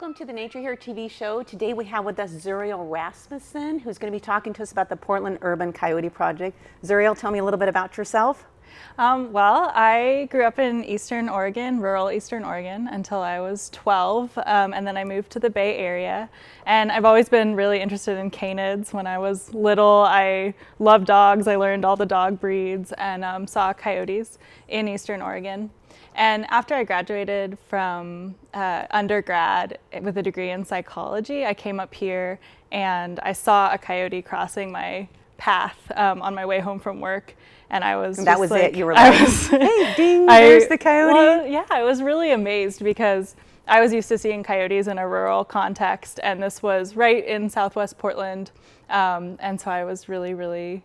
Welcome to the Nature Here TV show. Today we have with us Zuriel Rasmussen, who's going to be talking to us about the Portland Urban Coyote Project. Zuriel, tell me a little bit about yourself. Um, well, I grew up in Eastern Oregon, rural Eastern Oregon, until I was 12, um, and then I moved to the Bay Area. And I've always been really interested in canids. When I was little, I loved dogs. I learned all the dog breeds and um, saw coyotes in Eastern Oregon. And after I graduated from uh, undergrad with a degree in psychology, I came up here and I saw a coyote crossing my path um, on my way home from work. And I was and that was like, it. You were like, was, "Hey, ding! I, there's the coyote." Well, yeah, I was really amazed because I was used to seeing coyotes in a rural context, and this was right in Southwest Portland. Um, and so I was really, really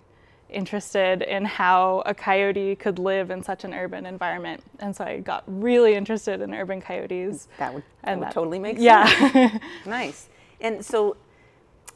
interested in how a coyote could live in such an urban environment. And so I got really interested in urban coyotes. That would, that and would that, totally make sense. Yeah. nice. And so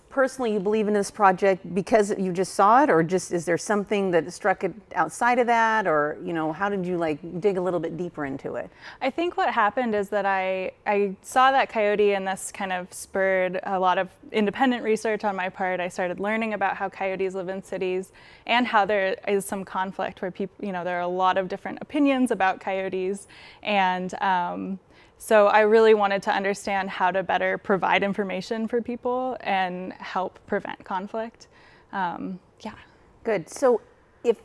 personally you believe in this project because you just saw it or just is there something that struck it outside of that or you know how did you like dig a little bit deeper into it? I think what happened is that i i saw that coyote and this kind of spurred a lot of independent research on my part. I started learning about how coyotes live in cities and how there is some conflict where people you know there are a lot of different opinions about coyotes. And um, so I really wanted to understand how to better provide information for people and help prevent conflict. Um, yeah. Good. So if,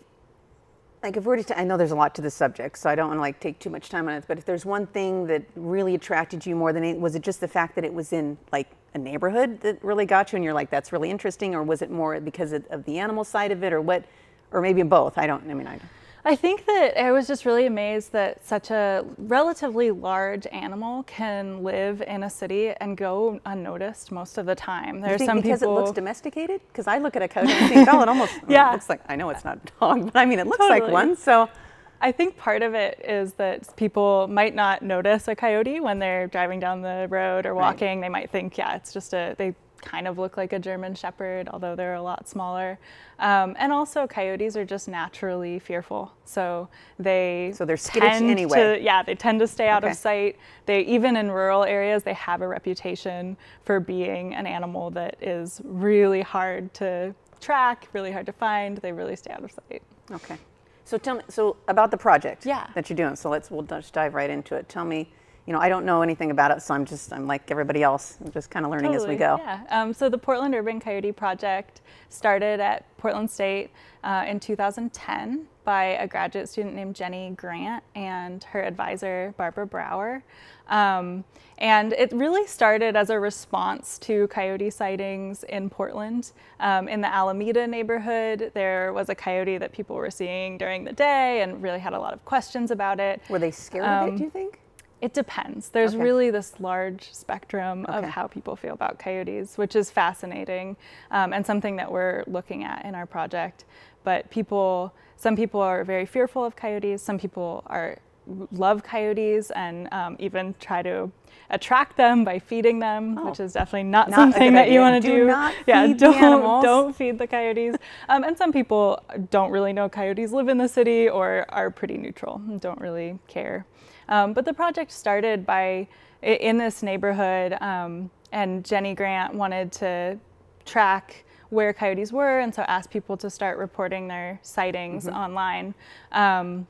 like if we're to, I know there's a lot to the subject, so I don't want to like take too much time on it, but if there's one thing that really attracted you more than it, was it just the fact that it was in like a neighborhood that really got you and you're like, that's really interesting, or was it more because of, of the animal side of it, or what, or maybe both? I don't, I mean, I don't. I think that I was just really amazed that such a relatively large animal can live in a city and go unnoticed most of the time. There's some because people... it looks domesticated? Because I look at a coyote and think, oh, it almost yeah. it looks like, I know it's not a dog, but I mean, it looks totally. like one. So I think part of it is that people might not notice a coyote when they're driving down the road or walking. Right. They might think, yeah, it's just a, they kind of look like a German Shepherd, although they're a lot smaller. Um, and also, coyotes are just naturally fearful, so they so they're skittish anyway. To, yeah, they tend to stay out okay. of sight. They even in rural areas, they have a reputation for being an animal that is really hard to track, really hard to find. They really stay out of sight. Okay. So tell me, so about the project yeah. that you're doing. So let's we'll just dive right into it. Tell me you know, I don't know anything about it, so I'm just, I'm like everybody else, I'm just kind of learning totally, as we go. Yeah. Um, so the Portland Urban Coyote Project started at Portland State uh, in 2010 by a graduate student named Jenny Grant and her advisor, Barbara Brower. Um, and it really started as a response to coyote sightings in Portland. Um, in the Alameda neighborhood, there was a coyote that people were seeing during the day and really had a lot of questions about it. Were they scared of it, um, do you think? It depends. There's okay. really this large spectrum okay. of how people feel about coyotes, which is fascinating um, and something that we're looking at in our project. But people, some people are very fearful of coyotes. Some people are love coyotes and um, even try to attract them by feeding them, oh. which is definitely not, not something that you want to do. do. Not yeah, don't don't feed the coyotes. um, and some people don't really know coyotes live in the city or are pretty neutral, and don't really care. Um, but the project started by in this neighborhood, um, and Jenny Grant wanted to track where coyotes were, and so asked people to start reporting their sightings mm-hmm. online. Um,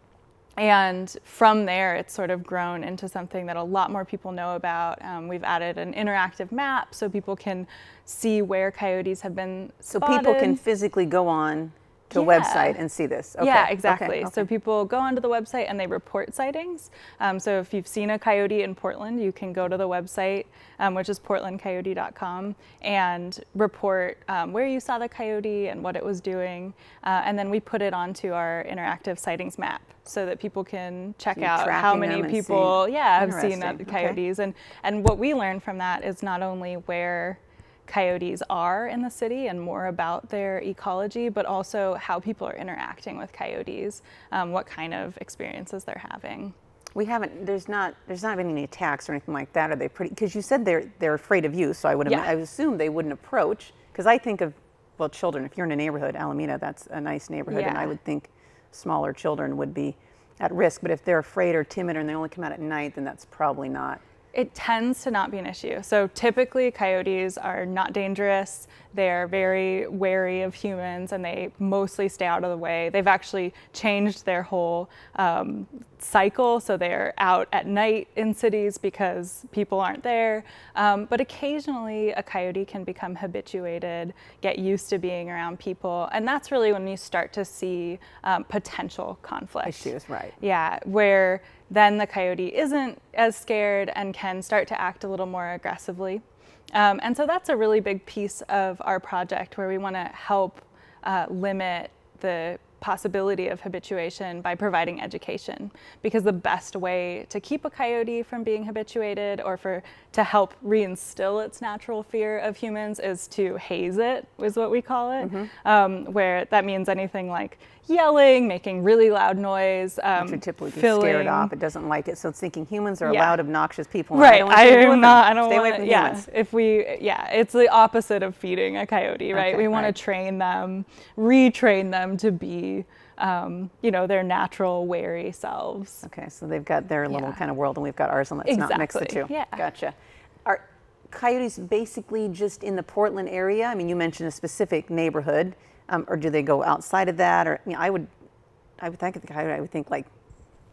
and from there, it's sort of grown into something that a lot more people know about. Um, we've added an interactive map so people can see where coyotes have been spotted. So people can physically go on to yeah. website and see this. Okay. Yeah, exactly. Okay. Okay. So people go onto the website and they report sightings. Um, so if you've seen a coyote in Portland, you can go to the website, um, which is portlandcoyote.com, and report um, where you saw the coyote and what it was doing. Uh, and then we put it onto our interactive sightings map so that people can check out how many people, yeah, have seen the coyotes. And and what we learned from that is not only where coyotes are in the city and more about their ecology, but also how people are interacting with coyotes, um, what kind of experiences they're having. We haven't. There's not. There's not been any attacks or anything like that. Are they pretty? Because you said they're they're afraid of you, so I would. Yeah. I would assume they wouldn't approach. Because I think of, well, children. If you're in a neighborhood, Alameda, that's a nice neighborhood, yeah. and I would think smaller children would be at risk. But if they're afraid or timid and they only come out at night, then that's probably not It tends to not be an issue. So typically, coyotes are not dangerous. They're very wary of humans and they mostly stay out of the way. They've actually changed their whole um, cycle. So they're out at night in cities because people aren't there. Um, but occasionally, a coyote can become habituated, get used to being around people. And that's really when you start to see um, potential conflict. Issues, right. Yeah, where then the coyote isn't as scared and can start to act a little more aggressively. Um, and so that's a really big piece of our project where we want to help uh, limit the possibility of habituation by providing education because the best way to keep a coyote from being habituated or for to help reinstill its natural fear of humans is to haze it is what we call it mm-hmm. um, where that means anything like yelling making really loud noise um, Which typically filling. scared off it doesn't like it so it's thinking humans are yeah. loud obnoxious people right I, am not I don't Stay want away from yeah humans. if we yeah it's the opposite of feeding a coyote right Okay, we want right. to train them retrain them to be um, you know, their natural wary selves. Okay, so they've got their little Yeah. kind of world, and we've got ours, and let's not mix the two. Yeah. Gotcha. Are coyotes basically just in the Portland area? I mean, you mentioned a specific neighborhood, um, or do they go outside of that? Or I, mean, I would, I would think of the coyote. I would think like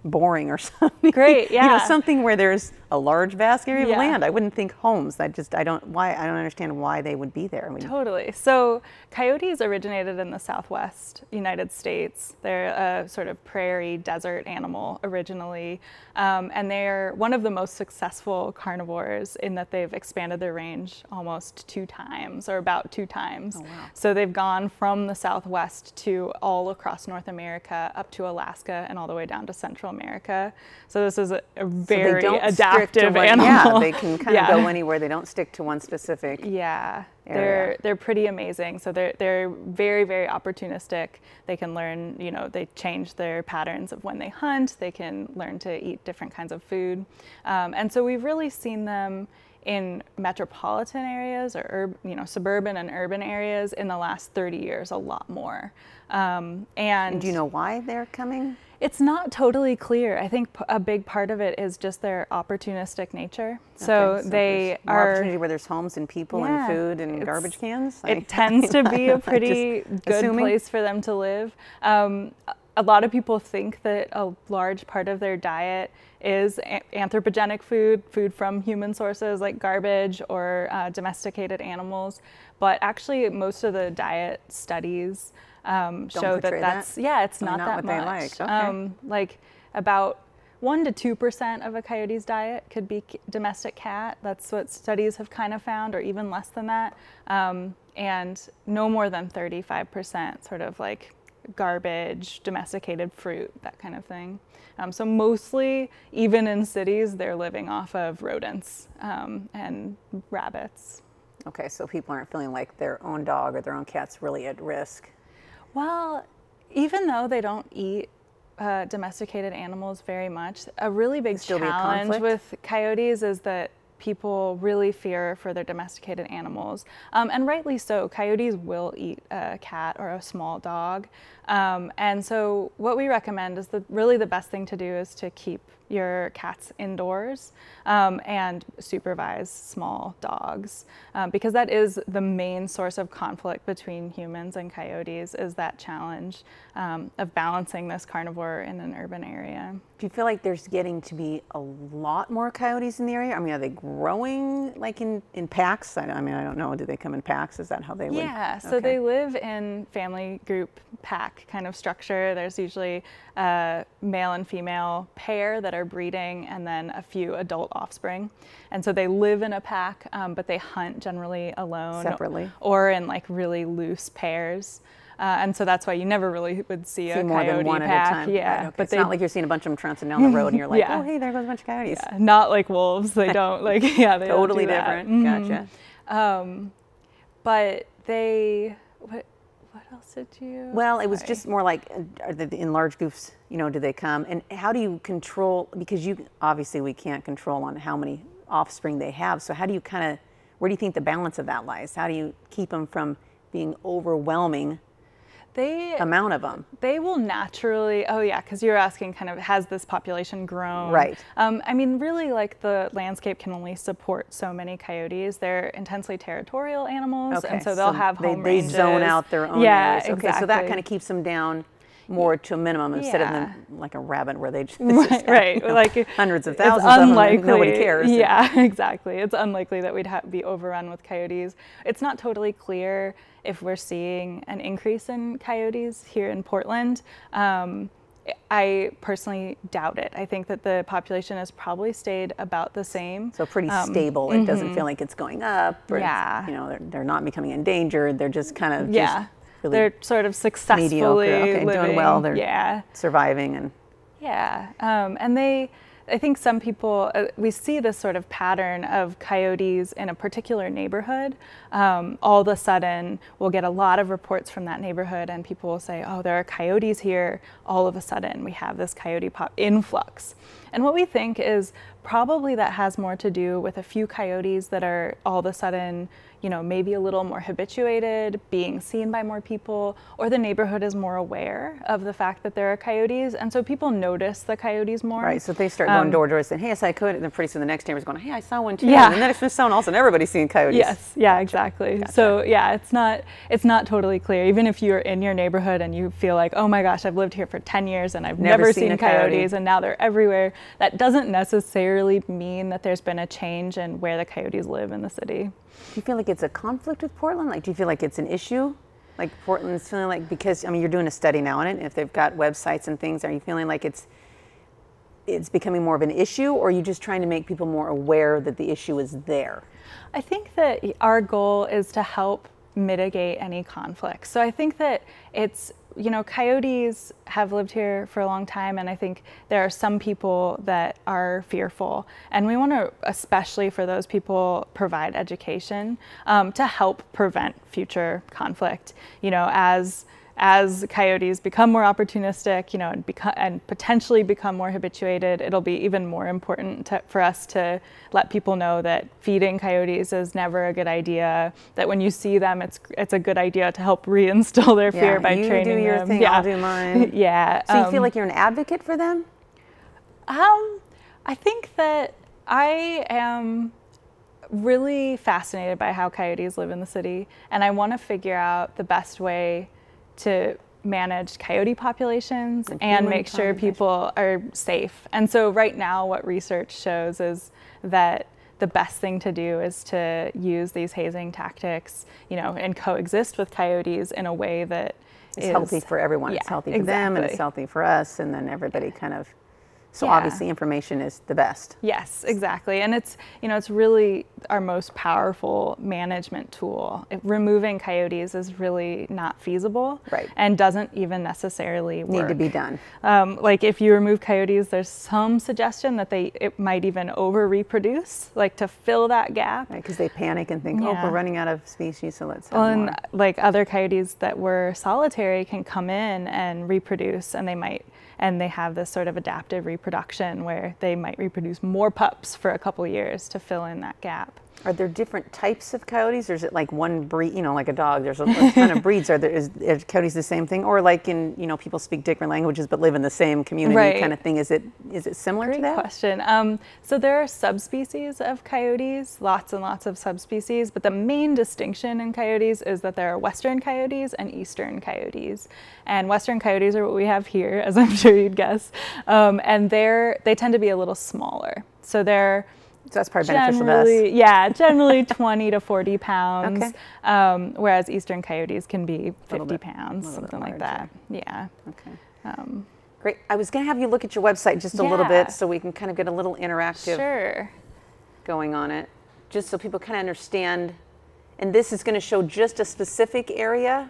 Boring or something. Great, yeah. you know, yeah. something where there's a large, vast area Yeah. of land. I wouldn't think homes. I just, I don't, why, I don't understand why they would be there. I mean, Totally. So coyotes originated in the southwest United States. They're a sort of prairie desert animal originally, um, and they're one of the most successful carnivores in that they've expanded their range almost two times, or about two times. Oh, wow. So they've gone from the southwest to all across North America, up to Alaska, and all the way down to Central America. So this is a, a very stick to adaptive one- animal. Yeah, they can kind Yeah. of go anywhere. They don't stick to one specific. Yeah, area. they're they're pretty amazing. So they're they're very very opportunistic. They can learn, you know, they change their patterns of when they hunt. They can learn to eat different kinds of food, um, and so we've really seen them in metropolitan areas or you know suburban and urban areas in the last 30 years a lot more. Um, and Do you know why they're coming? it's not totally clear. I think p- a big part of it is just their opportunistic nature. So, Okay, they there's more are opportunity where there's homes and people Yeah, and food and garbage cans. I- it tends to be a pretty good assuming. place for them to live. Um, a lot of people think that a large part of their diet is anthropogenic food, food from human sources like garbage or uh, domesticated animals. But actually, most of the diet studies um, show that portray that? that's yeah, it's not, not that what they much. like. Okay. Um, like about one to two percent of a coyote's diet could be domestic cat. That's what studies have kind of found, or even less than that. Um, and no more than thirty-five percent, sort of like garbage, domesticated fruit, that kind of thing. Um, so mostly, even in cities, they're living off of rodents um, and rabbits. Okay, so people aren't feeling like their own dog or their own cat's really at risk. Well, even though they don't eat uh, domesticated animals very much, a really big still be a challenge with coyotes is that people really fear for their domesticated animals. Um, and rightly so, coyotes will eat a cat or a small dog. Um, and so, what we recommend is that really the best thing to do is to keep your cats indoors um, and supervise small dogs um, because that is the main source of conflict between humans and coyotes is that challenge um, of balancing this carnivore in an urban area Do you feel like there's getting to be a lot more coyotes in the area? I mean, are they growing like in, in packs? I, I mean, I don't know. Do they come in packs? Is that how they live? Yeah, so Okay. they live in family group pack kind of structure. There's usually a male and female pair that are breeding and then a few adult offspring. And so they live in a pack, um, but they hunt generally alone Separately. or in like really loose pairs. Uh, and so that's why you never really would see, See a more coyote than one pack. at a time. Yeah, Right, okay. but it's they not like you're seeing a bunch of them trouncing down the road and you're like, Yeah. oh, hey, there goes a bunch of coyotes. yeah, not like wolves. They don't like yeah, they Totally do that. different. Mhm. Gotcha. Um, but they else did you? Well, it was just more like, uh, are they in large goofs, you know, do they come? And how do you control, because you, obviously we can't control on how many offspring they have. So how do you kind of, where do you think the balance of that lies? How do you keep them from being overwhelming? They amount of them. they will naturally oh yeah because you're asking kind of has this population grown Right. um, i mean really like the landscape can only support so many coyotes they're intensely territorial animals and so they'll have they, home they ranges zone out their own yeah areas. Okay, exactly. so that kind of keeps them down more to a minimum instead of them like a rabbit where they just, right, right. you know, like hundreds of it's thousands of them unlikely, nobody cares. Yeah, exactly. It's unlikely that we'd ha- be overrun with coyotes. It's not totally clear if we're seeing an increase in coyotes here in Portland. Um, I personally doubt it. I think that the population has probably stayed about the same. So pretty Um, stable. It doesn't feel like it's going up. Yeah. you know, they're, they're not becoming endangered. They're just kind of yeah, just really they're sort of successfully Okay, doing well. They're- yeah, surviving and Yeah, um, and they, I think some people, uh, we see this sort of pattern of coyotes in a particular neighborhood. Um, all of a sudden, we'll get a lot of reports from that neighborhood, and people will say, oh, there are coyotes here. All of a sudden, we have this coyote pop influx. And what we think is probably that has more to do with a few coyotes that are all of a sudden you know, maybe a little more habituated, being seen by more people, or the neighborhood is more aware of the fact that there are coyotes. And so people notice the coyotes more. right. So they start going Um, door to door saying, "Hey, I saw a coyote," and then pretty soon the next neighbor's going, "Hey, I saw one too." Yeah. And then it's just someone else, and everybody's seeing coyotes. Yes, yeah, exactly. So yeah, it's not it's not totally clear. Even if you're in your neighborhood and you feel like, oh my gosh, I've lived here for 10 years and I've Never never, seen seen, a coyote." coyotes and now they're everywhere, that doesn't necessarily mean that there's been a change in where the coyotes live in the city. Do you feel like it's a conflict with Portland? Like, do you feel like it's an issue? Like Portland's feeling like because I mean you're doing a study now on it. And if they've got websites and things, are you feeling like it's it's becoming more of an issue, or are you just trying to make people more aware that the issue is there? I think that our goal is to help mitigate any conflict. So I think that it's, you know, coyotes have lived here for a long time, and I think there are some people that are fearful. And we want to, especially for those people, provide education um, to help prevent future conflict. You know, as as coyotes become more opportunistic, you know, and, become, and potentially become more habituated, it'll be even more important to, for us to let people know that feeding coyotes is never a good idea. That when you see them, it's it's a good idea to help reinstill their fear Yeah, by you do training your them. thing, yeah, I'll do mine. yeah. So you feel um, like you're an advocate for them? um, I think that I am really fascinated by how coyotes live in the city, and I want to figure out the best way to manage coyote populations and, human make sure people are safe. And so, right now, what research shows is that the best thing to do is to use these hazing tactics, you know, and coexist with coyotes in a way that It's is- healthy for everyone. it's healthy for them, and it's healthy for us, and then everybody kind of. So Yeah. obviously, information is the best. Yes, exactly. And it's, you know, it's really our most powerful management tool. If removing coyotes is really not feasible Right. and doesn't even necessarily work. Need to be done. Um, like if you remove coyotes, there's some suggestion that they it might even over reproduce, like to fill that gap. Right, because they panic and think, oh, we're running out of species, so let's Well, more. and like other coyotes that were solitary can come in and reproduce, and they might, and they have this sort of adaptive reproduction where they might reproduce more pups for a couple years to fill in that gap. Are there different types of coyotes, or is it like one breed? You know, like a dog. There's a, a ton of breeds. Are there is, is coyotes the same thing, or like in you know people speak different languages but live in the same community Right. kind of thing? Is it is it similar to Great that? question. Um, so there are subspecies of coyotes, lots and lots of subspecies, but the main distinction in coyotes is that there are western coyotes and eastern coyotes. And western coyotes are what we have here, as I'm sure you'd guess, um, and they're they tend to be a little smaller. So they're So that's probably beneficial to us. yeah, generally 20 to 40 pounds, Okay. um, whereas eastern coyotes can be 50 bit- pounds, something like that. Yeah. Okay. Um, Great. I was going to have you look at your website just a little bit so we can kind of get a little interactive sure. going on it, just so people kind of understand. And this is going to show just a specific area.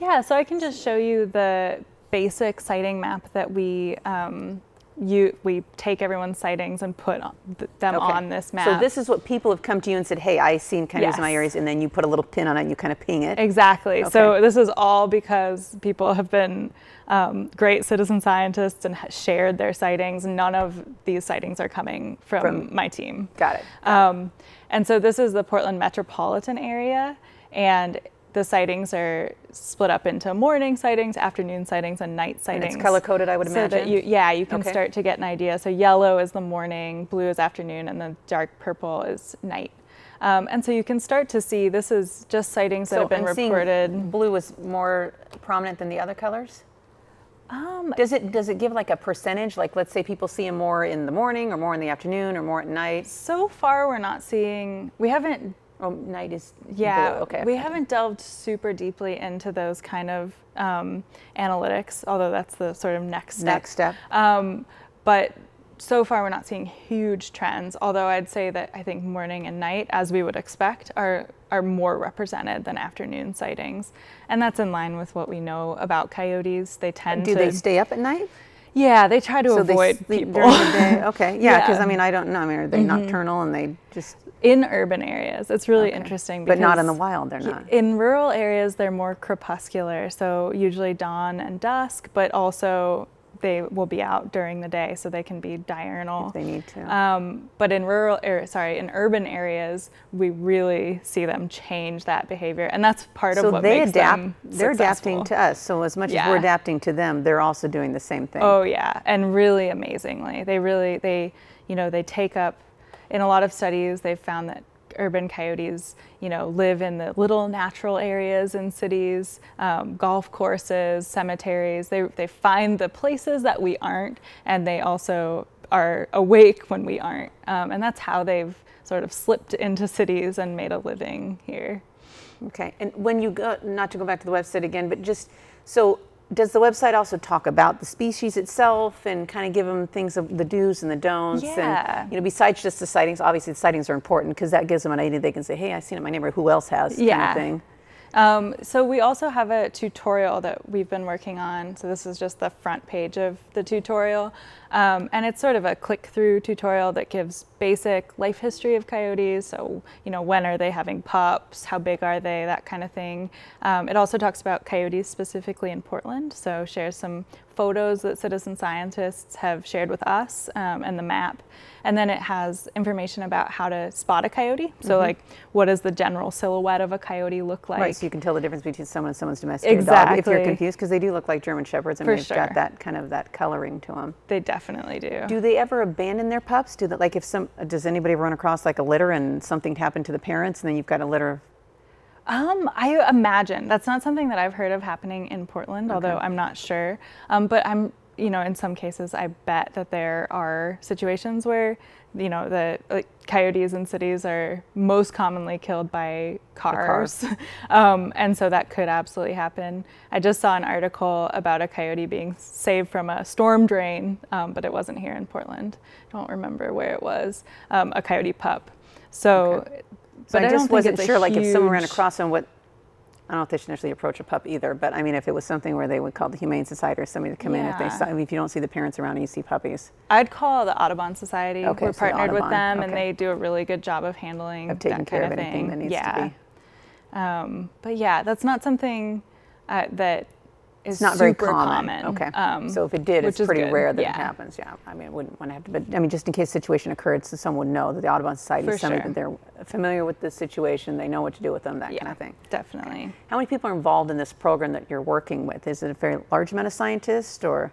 Yeah, so I can just show you the basic sighting map that we um, you we take everyone's sightings and put on, th- them Okay. on this map. So this is what people have come to you and said, "Hey, I seen coyotes in my Yes. areas," and then you put a little pin on it and you kind of ping it. Exactly. So this is all because people have been um, great citizen scientists and shared their sightings. None of these sightings are coming from, From- my team. Got it. Um, and so this is the Portland metropolitan area, and the sightings are split up into morning sightings, afternoon sightings, and night sightings. And it's color coded, I would so imagine. that you, yeah, you can Okay. start to get an idea. So yellow is the morning, blue is afternoon, and the dark purple is night. Um, and so you can start to see this is just sightings that have been I'm reported. Blue is more prominent than the other colors. Um, Does it does it give like a percentage? Like let's say people see them more in the morning, or more in the afternoon, or more at night. so far, we're not seeing. We haven't Oh, night is Yeah, blue. Okay. we okay. haven't delved super deeply into those kind of um, analytics, although that's the sort of next step. Next step. Um, but so far, we're not seeing huge trends. Although I'd say that I think morning and night, as we would expect, are are more represented than afternoon sightings, and that's in line with what we know about coyotes. They tend Do to they stay up at night? Yeah, they try to so avoid they sleep people during the day. Okay. Yeah, because Yeah. Mm-hmm. I mean I don't know. I mean are they nocturnal and they just in urban areas. It's really Okay. interesting, but not in the wild? They're not. In rural areas, they're more crepuscular, so usually dawn and dusk, but also they will be out during the day, so they can be diurnal. If they need to. Um, but in rural, er, sorry, in urban areas, we really see them change that behavior, and that's part so of what they makes adapt. them They're adapting to us. So as much as we're adapting to them, they're also doing the same thing. Oh yeah, and really amazingly, they really they you know they take up. In a lot of studies, they've found that urban coyotes, you know, live in the little natural areas in cities, um, golf courses, cemeteries. They they find the places that we aren't, and they also are awake when we aren't, um, and that's how they've sort of slipped into cities and made a living here. Okay, and when you go, not to go back to the website again, but just so does the website also talk about the species itself and kind of give them things of the do's and the don'ts? Yeah. And you know, besides just the sightings, obviously the sightings are important because that gives them an idea. They can say, "Hey, I've seen it in my neighborhood. Who else has?" Kind Yeah. of thing. Um, so we also have a tutorial that we've been working on. So this is just the front page of the tutorial. Um, and it's sort of a click through tutorial that gives basic life history of coyotes. So, you know, when are they having pups? How big are they? That kind of thing. Um, it also talks about coyotes specifically in Portland. So shares some photos that citizen scientists have shared with us um, and the map. And then it has information about how to spot a coyote. So, like, what does the general silhouette of a coyote look like? Right, so you can tell the difference between someone and someone's domesticated dog if you're confused because they do look like German shepherds and For they've got that kind of that coloring to them. They definitely do. Do they ever abandon their pups? Do that like if some does anybody ever run across like a litter and something happened to the parents and then you've got a litter of Um, I imagine that's not something that I've heard of happening in Portland, although I'm not sure. Um, but I'm, you know, in some cases, I bet that there are situations where, you know, the like, coyotes in cities are most commonly killed by cars, um, and so that could absolutely happen. I just saw an article about a coyote being saved from a storm drain, um, but it wasn't here in Portland. I don't remember where it was. Um, a coyote pup. So. So But I I just wasn't sure, like if someone ran across them, what I don't know if they should necessarily approach a pup either, but I mean, if it was something where they would call the Humane Society or somebody to come in if they saw, I mean, if you don't see the parents around and you see puppies, I'd call the Audubon Society. Okay, We're so the partnered with them, and they do a really good job of handling of taking that care kind of of anything thing. that needs yeah. to be. Um, but yeah, that's not something uh, that is It's not very super common. Okay. Um, so if it did, it's pretty good. rare that yeah. it happens. Yeah. I mean, wouldn't want to have to, but I mean, just in case a situation occurred, so someone would know that the Audubon Society For is somebody sure. that they're familiar with the situation, they know what to do with them, that Yeah, kind of thing. definitely. How many people are involved in this program that you're working with? Is it a very large amount of scientists or?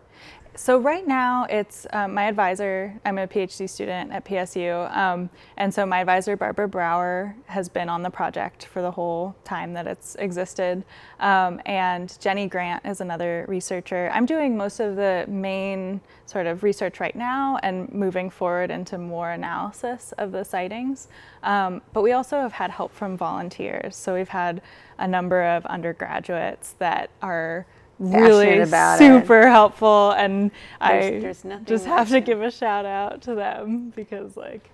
So right now, it's um, my advisor. I'm a PhD student at PSU, um, and so my advisor Barbara Brower has been on the project for the whole time that it's existed. Um, and Jenny Grant is another researcher. I'm doing most of the main sort of research right now, and moving forward into more analysis of the sightings. Um, but we also have had help from volunteers. So we've had a number of undergraduates that are really about it. super helpful and There's- I there's just have to give a shout out to them because like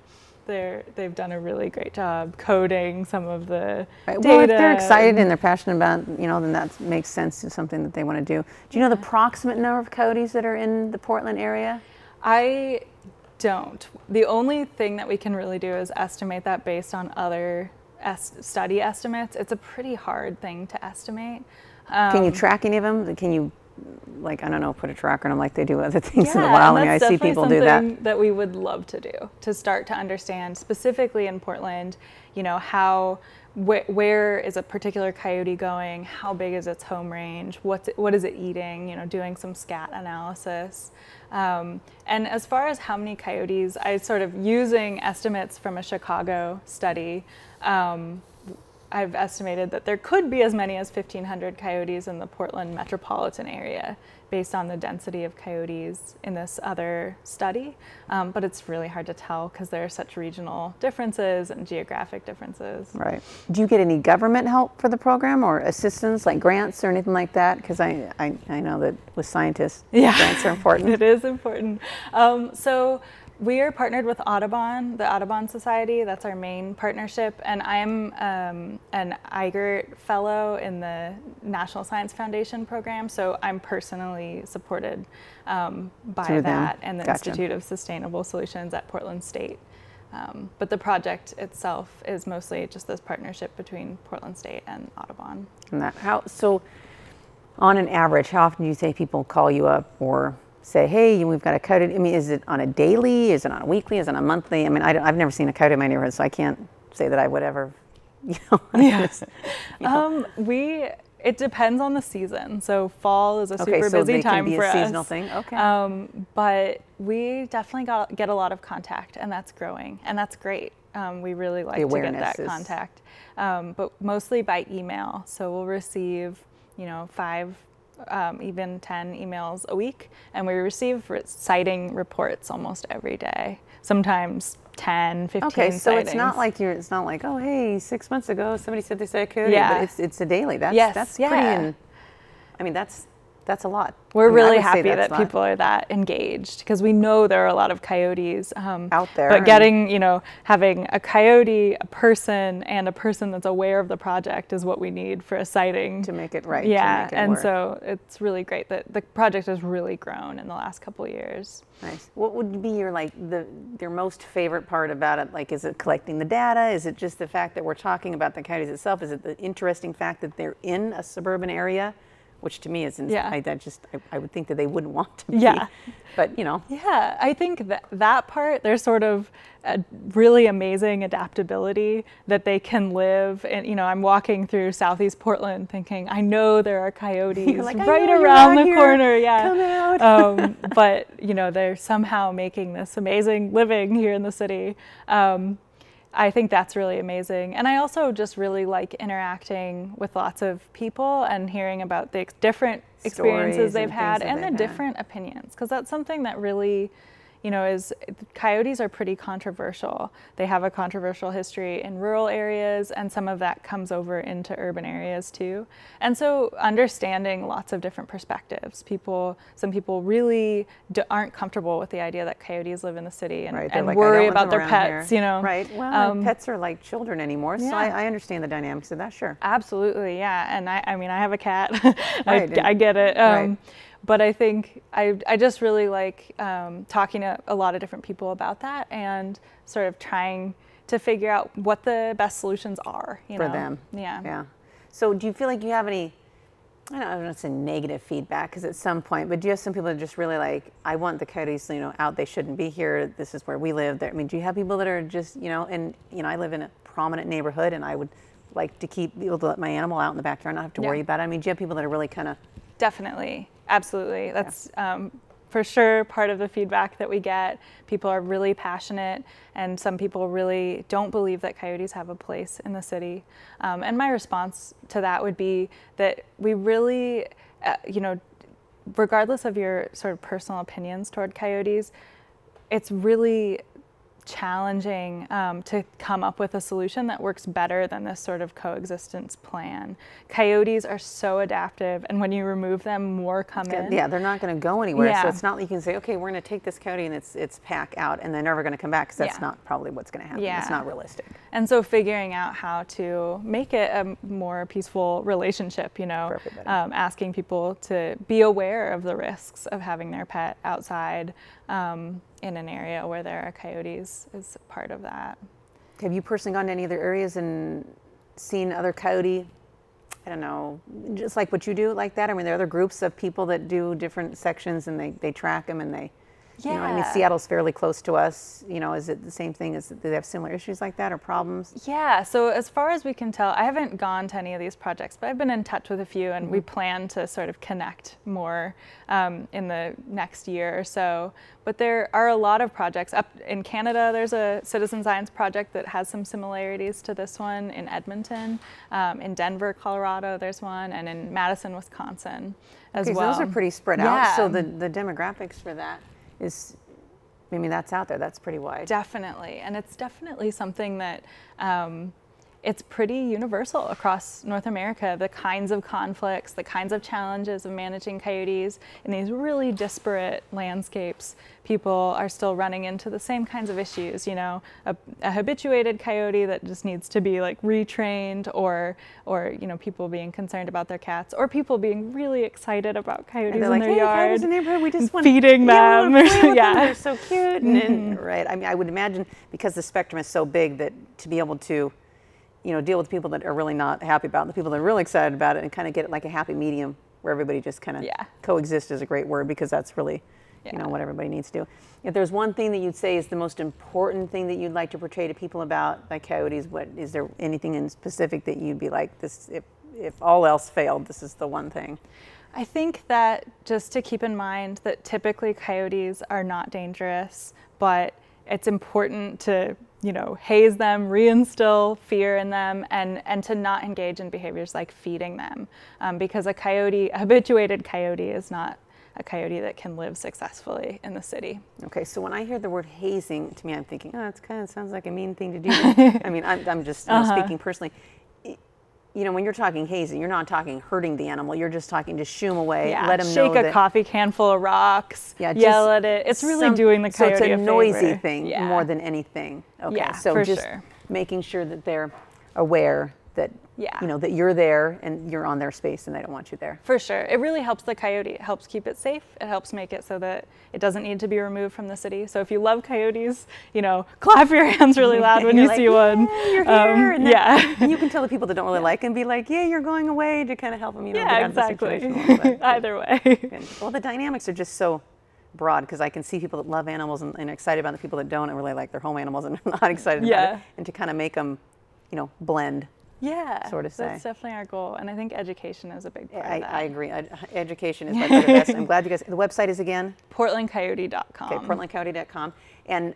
they're they've done a really great job coding some of the Right. data. Well, if they're excited and they're passionate about, you know, then that makes sense to something that they want to do. Do you know the approximate number of coyotes that are in the Portland area? I don't. The only thing that we can really do is estimate that based on other es- study estimates. It's a pretty hard thing to estimate. Can Um, you track any of them? Can you, like, I don't know, put a tracker on them like they do other things in the wild? I and I see people do that. that we would love to do to start to understand specifically in Portland, you know, how wh- where is a particular coyote going? How big is its home range? What's it, what is it eating? You know, doing some scat analysis. Um, and as far as how many coyotes, I sort of using estimates from a Chicago study. Um, I've estimated that there could be as many as 1,500 coyotes in the Portland metropolitan area based on the density of coyotes in this other study. Um, but it's really hard to tell because there are such regional differences and geographic differences. Right. Do you get any government help for the program or assistance, like grants or anything like that? Because I, I, I know that with scientists, Yeah. grants are important. it is important. Um, so we are partnered with Audubon, the Audubon Society. That's our main partnership. And I'm um, an IGERT fellow in the National Science Foundation program. So I'm personally supported um, by Through them. that and the Gotcha. Institute of Sustainable Solutions at Portland State. Um, but the project itself is mostly just this partnership between Portland State and Audubon. And that, how, so on an average, how often do you say people call you up or say, hey, we've got a coyote? I mean, is it on a daily? Is it on a weekly? Is it on a monthly? I mean, I don't, I've never seen a coyote in my neighborhood, so I can't say that I would ever, you know. Yeah. just- you know. Um, we it depends on the season. So fall is a Okay, super so busy time be a for seasonal us. thing? Okay. Um, but we definitely got get a lot of contact, and that's growing, and that's great. Um, we really like to get that is- contact, um, but mostly by email. So we'll receive, you know, five. Um, even 10 emails a week, and we receive re- sighting reports almost every day. Sometimes 10, 15 Okay, so it's not like you're. It's not like, oh, hey, six months ago somebody said they saw a coyote. Yeah. But it's it's a daily. That's Yes, that's yeah. pretty. In, I mean, that's that's a lot. We're I mean, really happy that people are that engaged because we know there are a lot of coyotes um, Out there But getting, you know, having a coyote, a person, and a person that's aware of the project is what we need for a sighting. to make it right. to yeah, it and work. so it's really great that the project has really grown in the last couple of years. Nice. What would be your like the your most favorite part about it? Like, is it collecting the data? Is it just the fact that we're talking about the coyotes itself? Is it the interesting fact that they're in a suburban area, which to me is ins- Yeah. I, that just I, I would think that they wouldn't want to be. Yeah. But you know, Yeah, I think that that part there's sort of a really amazing adaptability that they can live. And you know, I'm walking through Southeast Portland, thinking I know there are coyotes like, right around the here. corner. Yeah, Come out." um, but you know, they're somehow making this amazing living here in the city. Um, I think that's really amazing. And I also just really like interacting with lots of people and hearing about the ex- different experiences Stories they've had and the had. different opinions because that's something that really you know is coyotes are pretty controversial they have a controversial history in rural areas and some of that comes over into urban areas too and so understanding lots of different perspectives people some people really d- aren't comfortable with the idea that coyotes live in the city and, right? and like, worry about their pets here. you know Right. Well, Um, pets are like children anymore, so yeah. I, I understand the dynamics of that. Sure. Absolutely, yeah. And I, I mean, I have a cat. Right, I, I get it. Um, right. But I think I, I just really like um, talking to a lot of different people about that and sort of trying to figure out what the best solutions are. You for know? them. Yeah. Yeah. So do you feel like you have any? I don't, want to say negative feedback because at some point, but do you have some people that just really like, I want the coyotes, you know, out. They shouldn't be here. This is where we live. There, I mean, do you have people that are just, you know, and you know, I live in a prominent neighborhood, and I would like to keep be able to let my animal out in the backyard, and not have to Yeah. worry about it. I mean, do you have people that are really kind of Definitely, absolutely. That's um, for sure part of the feedback that we get. People are really passionate, and some people really don't believe that coyotes have a place in the city. Um, and my response to that would be that we really, uh, you know, regardless of your sort of personal opinions toward coyotes, it's really challenging um, to come up with a solution that works better than this sort of coexistence plan. Coyotes are so adaptive, and when you remove them, more come in. Yeah, they're not going to go anywhere. So it's not like you can say, okay, we're going to take this coyote and its its pack out, and they're never going to come back because that's Yeah. not probably what's going to happen. Yeah. It's not realistic. And so figuring out how to make it a more peaceful relationship, you know, um, asking people to be aware of the risks of having their pet outside um, in an area where there are coyotes is part of that. Have you personally gone to any other areas and seen other coyote? I don't know, just like what you do, like that. I mean, there are other groups of people that do different sections, and they, they track them and they You know, I mean, Seattle's fairly close to us. You know, is it the same thing? Is do they have similar issues like that or problems? Yeah, so as far as we can tell, I haven't gone to any of these projects, but I've been in touch with a few, and we plan to sort of connect more um, in the next year or so. But there are a lot of projects. Up in Canada, there's a citizen science project that has some similarities to this one in Edmonton. Um, in Denver, Colorado, there's one, and in Madison, Wisconsin as Okay, so those are pretty spread out. So Yeah. the, the demographics for that is, I mean, that's out there. That's pretty wide. Definitely, and it's definitely something that um, it's pretty universal across North America. The kinds of conflicts, the kinds of challenges of managing coyotes in these really disparate landscapes, people are still running into the same kinds of issues. You know, a, a habituated coyote that just needs to be like retrained, or or you know, people being concerned about their cats, or people being really excited about coyotes in like, their hey, yard. in the. We just want feeding yeah, them. wanna play with Yeah. them. They're so cute. And, and- right. I mean, I would imagine because the spectrum is so big that to be able to, you know, deal with people that are really not happy about it, the people that are really excited about it, and kind of get it like a happy medium where everybody just kind of Yeah. coexist is a great word because that's really, you know, what everybody needs to do. If there's one thing that you'd say is the most important thing that you'd like to portray to people about like coyotes, what is there anything in specific that you'd be like this? If if all else failed, this is the one thing. I think that just to keep in mind that typically coyotes are not dangerous, but it's important to, you know, haze them, reinstill fear in them, and, and to not engage in behaviors like feeding them. Um, because a coyote, a habituated coyote, is not a coyote that can live successfully in the city. Okay, so when I hear the word hazing, to me, I'm thinking, oh, it's kind of sounds like a mean thing to do. I mean, I'm, I'm just know, Uh-huh. speaking personally. You know, when you're talking hazing, you're not talking hurting the animal. You're just talking to shoo them away, Yeah, let them shake know a that. coffee can full of rocks, Yeah, yell at it. It's really some- doing the So it's a noisy favor. thing Yeah. more than anything. Okay, Yeah, so for just sure. making sure that they're aware that Yeah. you know that you're there and you're on their space and they don't want you there. For sure. It really helps the coyote. It helps keep it safe. It helps make it so that it doesn't need to be removed from the city. So if you love coyotes, you know, clap your hands really loud when You're like, see one. "Yeah, You're Um, and yeah. and you can tell the people that don't really like and be like, yeah, you're going away to kind of help them, you know, yeah, exactly. bit. Either way. Good. Well, the dynamics are just so broad because I can see people that love animals and, and excited about the people that don't and really like their home animals and not excited about Yeah. it. And to kind of make them, you know, blend. Yeah. Sort of That's definitely our goal. And I think education is a big part I, of that. I agree. Ed- education is by far the best. I'm glad you guys. The website is again PortlandCoyote.com. okay, portlandcoyote.com. And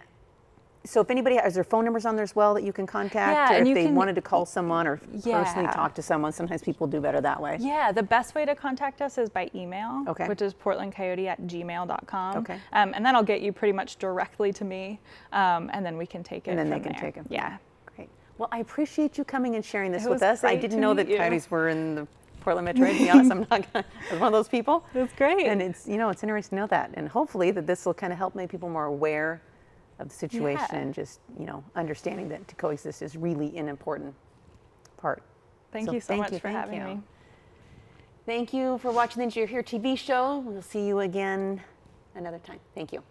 so, if anybody has their phone numbers on there as well that you can contact, Yeah, or if they can- wanted to call someone or personally talk to someone, sometimes people do better that way. Yeah, the best way to contact us is by email, Okay. which is portlandcoyote at gmail.com. Okay. Um, and that'll get you pretty much directly to me, um, and then we can take it And then they can there. take it. Yeah. Well, I appreciate you coming and sharing this It with us. I didn't know that you. coyotes were in the Portland metro. To be honest, I'm not gonna, I was one of those people. That's great. And it's you know it's interesting to know that, and hopefully that this will kind of help make people more aware of the situation Yeah. and just you know understanding that to coexist is really an important part. Thank So you so thank much you, for having you. me. Thank you for watching the Nature Here TV show. We'll see you again another time. Thank you.